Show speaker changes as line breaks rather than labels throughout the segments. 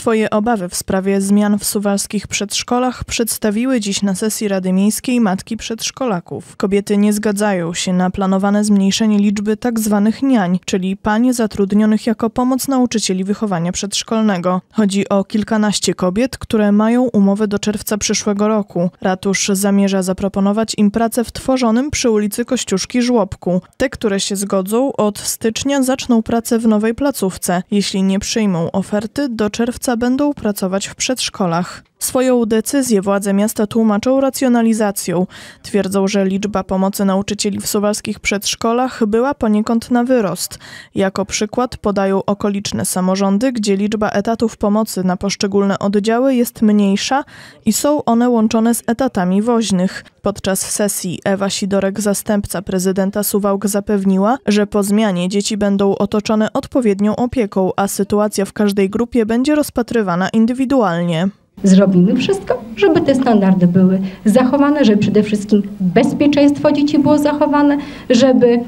Swoje obawy w sprawie zmian w suwalskich przedszkolach przedstawiły dziś na sesji Rady Miejskiej matki przedszkolaków. Kobiety nie zgadzają się na planowane zmniejszenie liczby tzw. Tak niań, czyli pań zatrudnionych jako pomoc nauczycieli wychowania przedszkolnego. Chodzi o kilkanaście kobiet, które mają umowę do czerwca przyszłego roku. Ratusz zamierza zaproponować im pracę w tworzonym przy ulicy Kościuszki żłobku. Te, które się zgodzą, od stycznia zaczną pracę w nowej placówce. Jeśli nie przyjmą oferty, do czerwca będą pracować w przedszkolach. Swoją decyzję władze miasta tłumaczą racjonalizacją. Twierdzą, że liczba pomocy nauczycieli w suwalskich przedszkolach była poniekąd na wyrost. Jako przykład podają okoliczne samorządy, gdzie liczba etatów pomocy na poszczególne oddziały jest mniejsza i są one łączone z etatami woźnych. Podczas sesji Ewa Sidorek, zastępca prezydenta Suwałk, zapewniła, że po zmianie dzieci będą otoczone odpowiednią opieką, a sytuacja w każdej grupie będzie rozpatrywana indywidualnie.
Zrobimy wszystko, żeby te standardy były zachowane, żeby przede wszystkim bezpieczeństwo dzieci było zachowane, żeby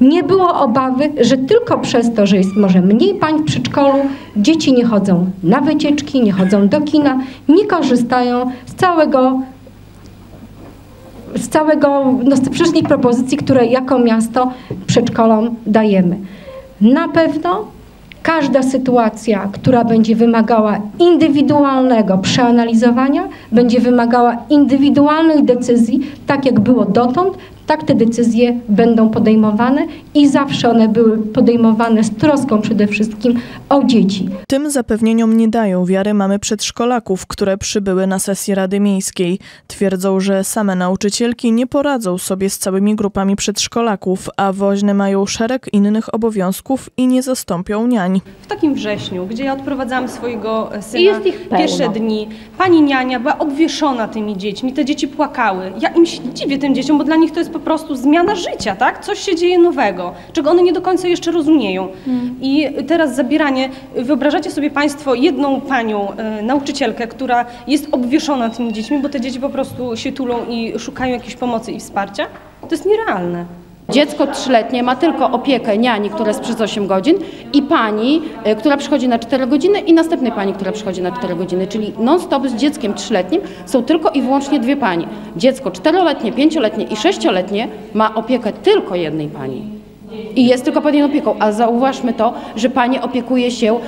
nie było obawy, że tylko przez to, że jest może mniej pań w przedszkolu, dzieci nie chodzą na wycieczki, nie chodzą do kina, nie korzystają z całego z całego, no z wszystkich propozycji, które jako miasto przedszkolom dajemy. Na pewno Każda sytuacja, która będzie wymagała indywidualnego przeanalizowania, będzie wymagała indywidualnych decyzji, tak jak było dotąd, tak te decyzje będą podejmowane i zawsze one były podejmowane z troską przede wszystkim o dzieci.
Tym zapewnieniom nie dają wiary mamy przedszkolaków, które przybyły na sesję Rady Miejskiej. Twierdzą, że same nauczycielki nie poradzą sobie z całymi grupami przedszkolaków, a woźne mają szereg innych obowiązków i nie zastąpią niań.
W takim wrześniu, gdzie ja odprowadzałam swojego syna pierwsze dni, pani niania była obwieszona tymi dziećmi, te dzieci płakały. Ja im się dziwię tym dzieciom, bo dla nich to jest po po prostu zmiana życia, tak? Coś się dzieje nowego, czego one nie do końca jeszcze rozumieją. Hmm. I teraz zabieranie, wyobrażacie sobie Państwo jedną panią, e, nauczycielkę, która jest obwieszona tymi dziećmi, bo te dzieci po prostu się tulą i szukają jakiejś pomocy i wsparcia? To jest nierealne.
Dziecko trzyletnie ma tylko opiekę niani, która jest przez 8 godzin i pani, e, która przychodzi na 4 godziny i następnej pani, która przychodzi na 4 godziny. Czyli non-stop z dzieckiem trzyletnim są tylko i wyłącznie dwie pani. Dziecko czteroletnie, pięcioletnie i sześcioletnie ma opiekę tylko jednej pani. I jest tylko pod jej opieką, a zauważmy to, że pani opiekuje się, e,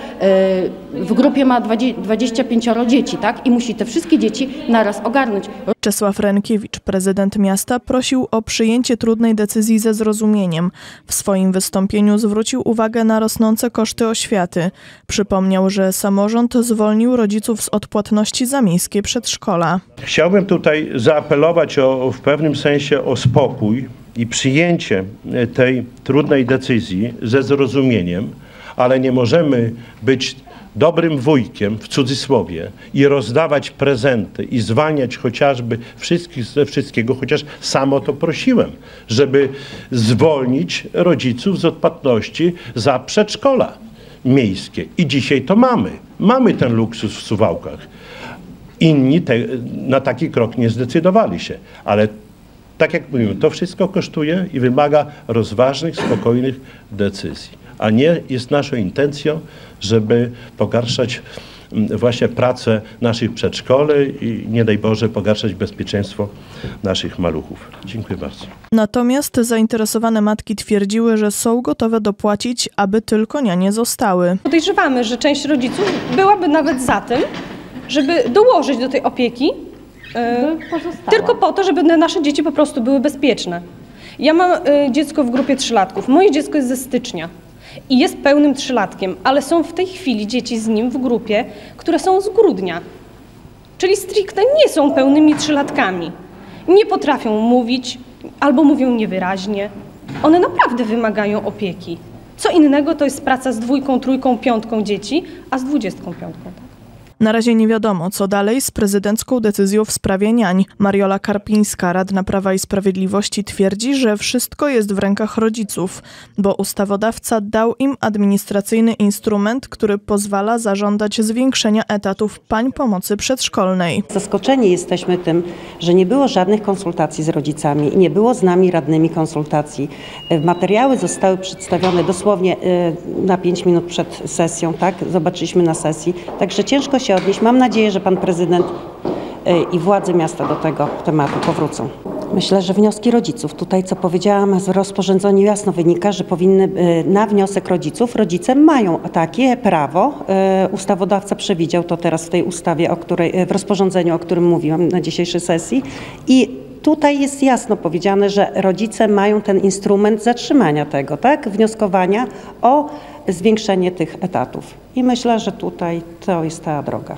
w grupie ma 25 dzieci, tak? I musi te wszystkie dzieci naraz ogarnąć.
Czesław Renkiewicz, prezydent miasta, prosił o przyjęcie trudnej decyzji ze zrozumieniem. W swoim wystąpieniu zwrócił uwagę na rosnące koszty oświaty. Przypomniał, że samorząd zwolnił rodziców z odpłatności za miejskie przedszkola.
Chciałbym tutaj zaapelować o, w pewnym sensie o spokój i przyjęcie e, tej trudnej decyzji ze zrozumieniem, ale nie możemy być dobrym wujkiem w cudzysłowie i rozdawać prezenty i zwalniać chociażby wszystkich ze wszystkiego, chociaż samo to prosiłem, żeby zwolnić rodziców z odpłatności za przedszkola miejskie. I dzisiaj to mamy. Mamy ten luksus w Suwałkach. Inni te, na taki krok nie zdecydowali się, ale tak jak mówimy, to wszystko kosztuje i wymaga rozważnych, spokojnych decyzji, a nie jest naszą intencją, żeby pogarszać mm, właśnie pracę naszych przedszkoli i nie daj Boże pogarszać bezpieczeństwo naszych maluchów. Dziękuję bardzo.
Natomiast zainteresowane matki twierdziły, że są gotowe dopłacić, aby tylko nianie zostały.
Podejrzewamy, że część rodziców byłaby nawet za tym, żeby dołożyć do tej opieki tylko po to, żeby nasze dzieci po prostu były bezpieczne. Ja mam e, dziecko w grupie trzylatków. Moje dziecko jest ze stycznia i jest pełnym trzylatkiem, ale są w tej chwili dzieci z nim w grupie, które są z grudnia. Czyli stricte nie są pełnymi trzylatkami. Nie potrafią mówić albo mówią niewyraźnie. One naprawdę wymagają opieki. Co innego to jest praca z dwójką, trójką, piątką dzieci, a z dwudziestką piątką.
Na razie nie wiadomo, co dalej z prezydencką decyzją w sprawie niań. Mariola Karpińska, radna Prawa i Sprawiedliwości, twierdzi, że wszystko jest w rękach rodziców, bo ustawodawca dał im administracyjny instrument, który pozwala zażądać zwiększenia etatów pań pomocy przedszkolnej.
Zaskoczeni jesteśmy tym, że nie było żadnych konsultacji z rodzicami i nie było z nami radnymi konsultacji. E, Materiały zostały przedstawione dosłownie e, na 5 minut przed sesją, tak? Zobaczyliśmy na sesji. Także ciężko się odnieść. Mam nadzieję, że pan prezydent e, i władze miasta do tego tematu powrócą. Myślę, że wnioski rodziców. Tutaj, co powiedziałam, z rozporządzenia jasno wynika, że powinny e, na wniosek rodziców, rodzice mają takie prawo. e, Ustawodawca przewidział to teraz w tej ustawie, o której, w rozporządzeniu, o którym mówiłam na dzisiejszej sesji. I tutaj jest jasno powiedziane, że rodzice mają ten instrument zatrzymania tego, tak? Wnioskowania o zwiększenie tych etatów. I myślę, że tutaj to jest ta droga.